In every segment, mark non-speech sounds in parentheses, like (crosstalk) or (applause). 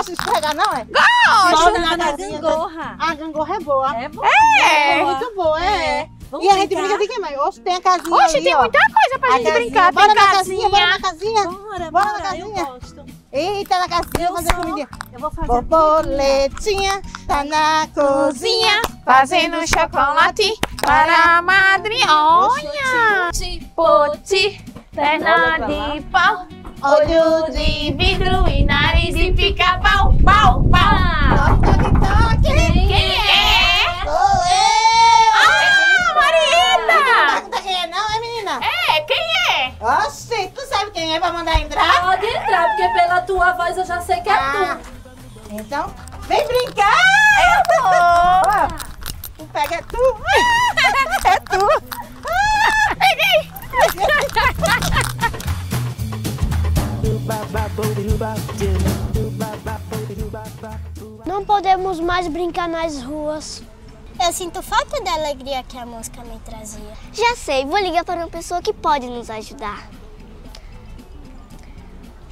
gosta de escorregar, não, é? Gosto. Casinha. gangorra. A gangorra é boa. É bom. É É. muito boa, é. Vamos E a gente brincar? brinca de quê, mãe? Hoje tem a casinha Oxe, ali, tem ó. muita coisa pra A gente casinha. brincar. Bora Tem na casinha, bora casinha. na casinha. Bora, Bora bora, na eu casinha. gosto. Eita, na casinha, Eu fazer sou- comidinha. Eu vou fazer Borboletinha tá na cozinha. Fazendo chocolate para a madrinha. Olha! Pote, perna de pau, olho de vidro e nariz de pica-pau, pau, pau. Quem é? Sou eu! Ah, Marieta! Pergunta quem é não, é menina? É, quem é? Oxi, tu sabe quem é pra mandar entrar? Pode entrar, porque pela tua voz eu já sei que é Ah, tu. então, vem brincar! Eu. Ó, tu pega é tu. (laughs) É tu. (laughs) Peguei. Não podemos mais brincar nas ruas. Eu sinto falta da alegria que a música me trazia. Já sei, vou ligar para uma pessoa que pode nos ajudar.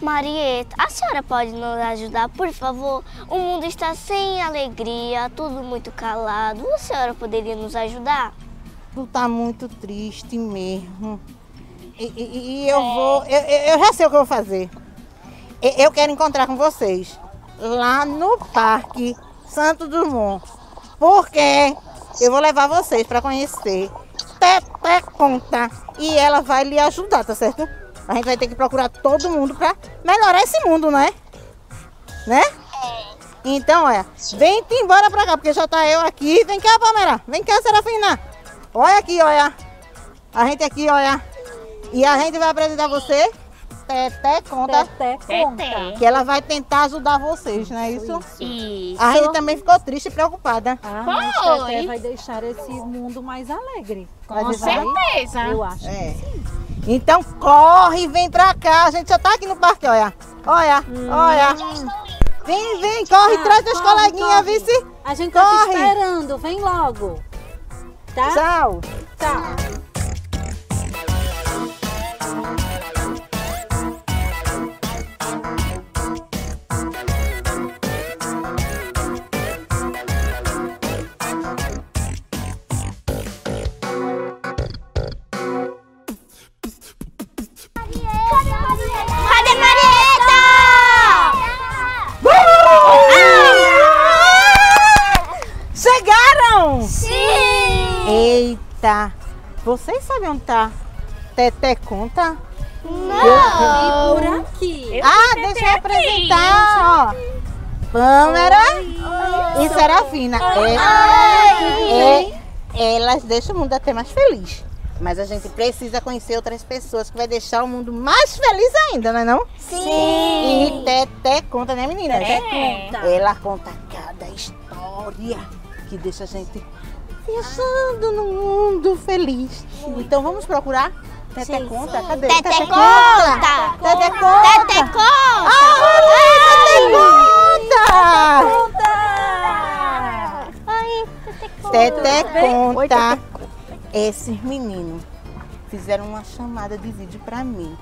Marieta, a senhora pode nos ajudar, por favor? O mundo está sem alegria, tudo muito calado. A senhora poderia nos ajudar? Tu tá muito triste mesmo. E, e- e eu vou. Eu, eu- eu já sei o que eu vou fazer. Eu quero encontrar com vocês lá no Parque Santo Dumont. Porque eu vou levar vocês para conhecer Tete Conta. E ela vai lhe ajudar, tá certo? A gente vai ter que procurar todo mundo para melhorar esse mundo, né? Né? Então, olha, vem embora pra cá, porque já tá eu aqui. Vem cá, Pamela. Vem cá, Serafina. Olha aqui, olha. A gente aqui, olha. E a gente vai apresentar você, Tete Conta, Até conta. que ela vai tentar ajudar vocês, não é isso? Isso. A gente também ficou triste e preocupada. Ah, mas. Teté vai deixar esse mundo mais alegre. Com Vai certeza. Eu acho. É. Então corre, vem pra cá. A gente já tá aqui no parque, olha. Olha, olha. Vem, vem, corre, Ah, traz corre, coleguinhas, corre. vice. A gente tá te Corre. esperando, vem logo. Tá? Tchau. Tá. Eita! Vocês sabem onde tá Tete Conta? Não! Por aqui. Ah, deixa eu apresentar, ó. Pâmera e Serafina. É, é, elas deixam o mundo até mais feliz. Mas a gente precisa conhecer outras pessoas que vai deixar o mundo mais feliz ainda, não é não? Sim! E Tete conta, né meninas? É. Ela conta cada história que deixa a gente viajando no mundo feliz. Então vamos procurar Tete conta? Cadê? Tete conta! Tete conta! Tete conta! Ah, Tete conta! Tete conta. Esses meninos fizeram uma chamada de vídeo pra mim,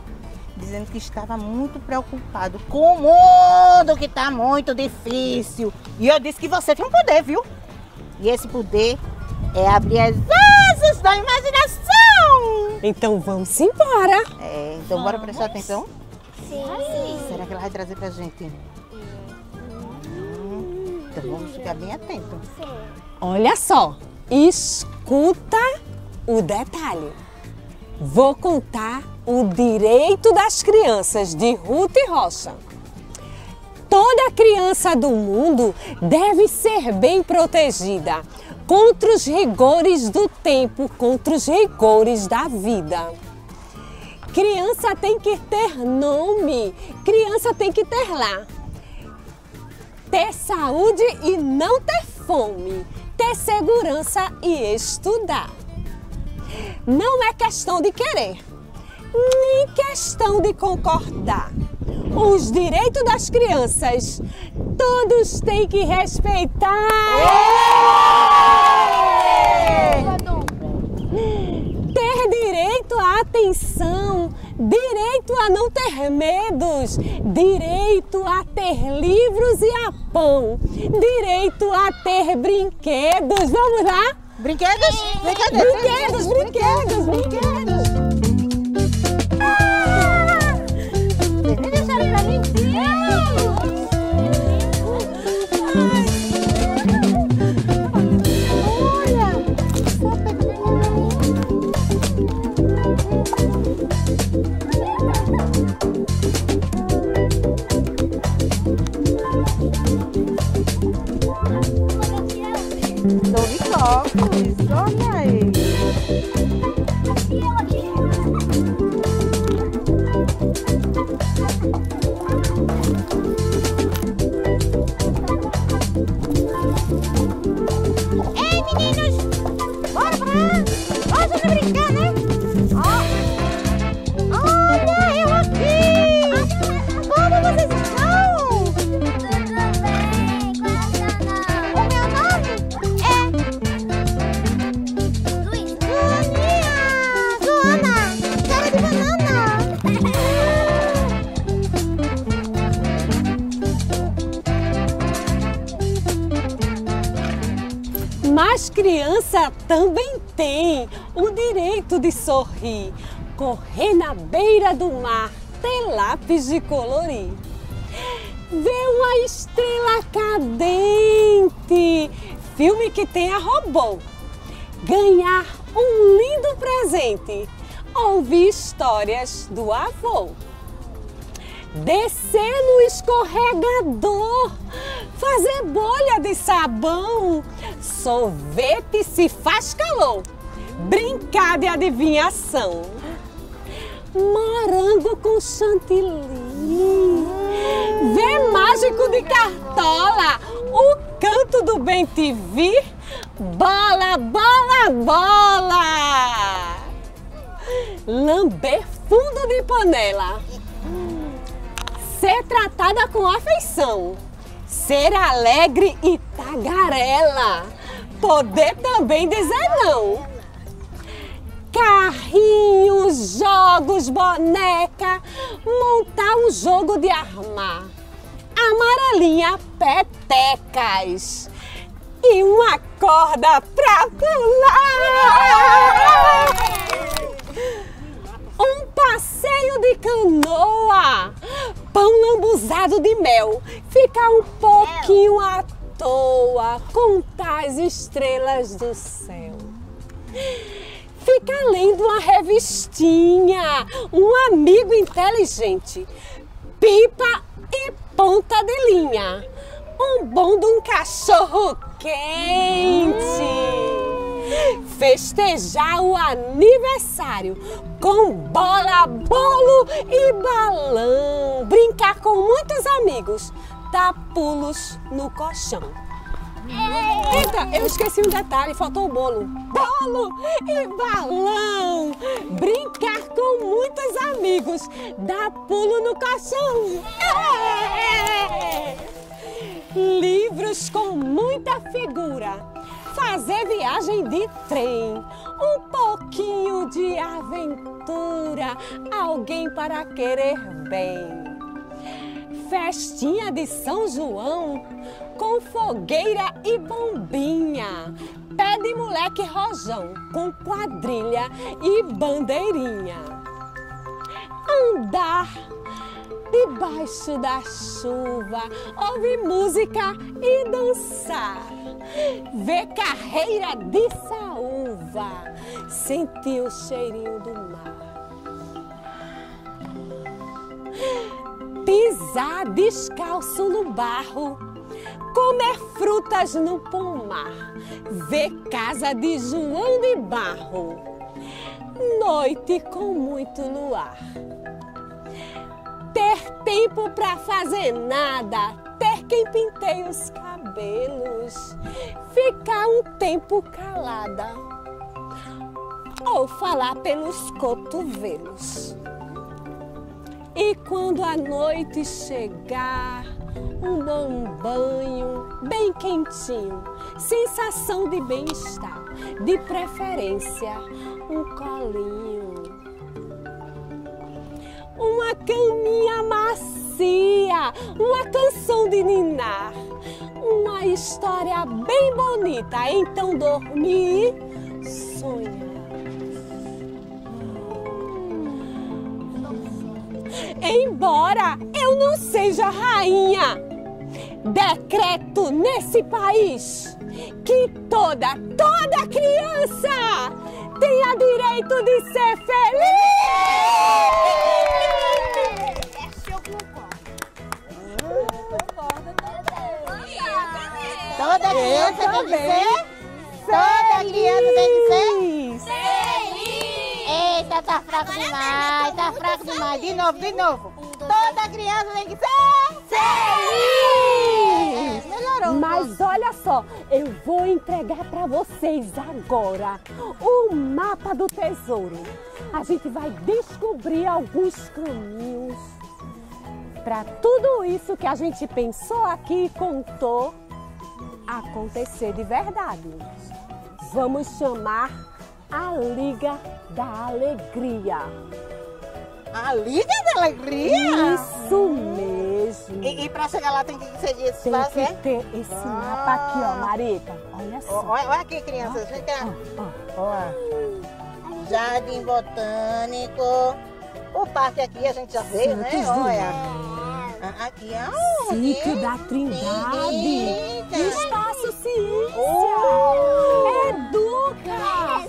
dizendo que estava muito preocupado com o mundo que tá muito difícil. E eu disse que você tem um poder, viu? E esse poder é abrir as asas da imaginação. Então vamos embora. É, então bora prestar atenção? sim! Será que ela vai trazer pra gente? Hum, Então vamos ficar bem atentos. Olha só, escuta o detalhe. Vou contar o direito das crianças de Ruth Rocha. Toda criança do mundo deve ser bem protegida contra os rigores do tempo, contra os rigores da vida. Criança tem que ter nome, criança tem que ter lá. Ter saúde e não ter fome, ter segurança e estudar. Não é questão de querer, nem questão de concordar. os direitos das crianças. Todos têm que respeitar. Ter direito à atenção, direito a não ter medos, direito a ter livros e a pão, direito a ter brinquedos. Vamos lá? Brinquedos? Brinquedos, Brinquedos, brinquedos, brinquedos. Bora Mas criança também tem o direito de sorrir, correr na beira do mar, ter lápis de colorir. Ver uma estrela cadente, filme que tenha robô. Ganhar um lindo presente, ouvir histórias do avô descer no escorregador, fazer bolha de sabão, sorvete se faz calor, brincar de adivinhação, morango com chantilly, ver mágico de cartola, o canto do bem te vir, bola, bola, bola, lamber fundo de panela ser tratada com afeição, ser alegre e tagarela, poder também dizer não. Carrinhos, jogos, boneca, montar um jogo de armar, amarelinha, petecas. E uma corda pra pular. Um passeio de canoa, pão lambuzado de mel, ficar um pouquinho à toa, contar as estrelas do céu. Ficar lendo uma revistinha, um amigo inteligente, pipa e ponta de linha, um bom de um cachorro quente festejar o aniversário com bola, bolo e balão, brincar com muitos amigos, dar pulos no colchão. Eita, eu esqueci um detalhe, faltou o bolo. Bolo e balão, brincar com muitos amigos, dar pulo no colchão. É! Livros com muita figura, fazer viagem de trem, um pouquinho de aventura, alguém para querer bem. Festinha de São João, com fogueira e bombinha, pé de moleque rojão, com quadrilha e bandeirinha. Andar debaixo da chuva, ouvir música e dançar, ver carreira de saúva, sentir o cheirinho do mar. Pisar descalço no barro, comer frutas no pomar, ver casa de João de Barro, noite com muito luar ter tempo para fazer nada, ter quem penteie os cabelos, ficar um tempo calada ou falar pelos cotovelos. E quando a noite chegar, um bom banho, bem quentinho, sensação de bem-estar, de preferência, um colinho. Uma caminha macia, uma canção de ninar, uma história bem bonita. Então dormir, sonhar. Embora eu não seja rainha, decreto nesse país que toda, toda criança tenha direito de ser Toda criança tem que ser? Toda criança que ser? Eita, tá fraco demais, tá fraco demais. De novo, de novo. Toda criança tem que ser? feliz! É, melhorou. um Mas olha só, eu vou entregar para vocês agora o mapa do tesouro. A gente vai descobrir alguns caminhos para tudo isso que a gente pensou aqui e contou acontecer de verdade. Vamos chamar a Liga da Alegria. A Liga da Alegria? Isso mesmo. E, e pra chegar lá tem que seguir esse Tem passo, que ter esse mapa aqui, ó, Marita. Olha só. Olha, olha aqui, crianças. Vem cá. Ó. Jardim Botânico. O parque aqui a gente já veio, né? Santos Olha. Dumont. Ah, Aqui é? Sítio da Trindade. Eita. Espaço Ciência. Oh. Educa.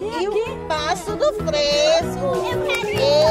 E o Passo do Fresco. Eita.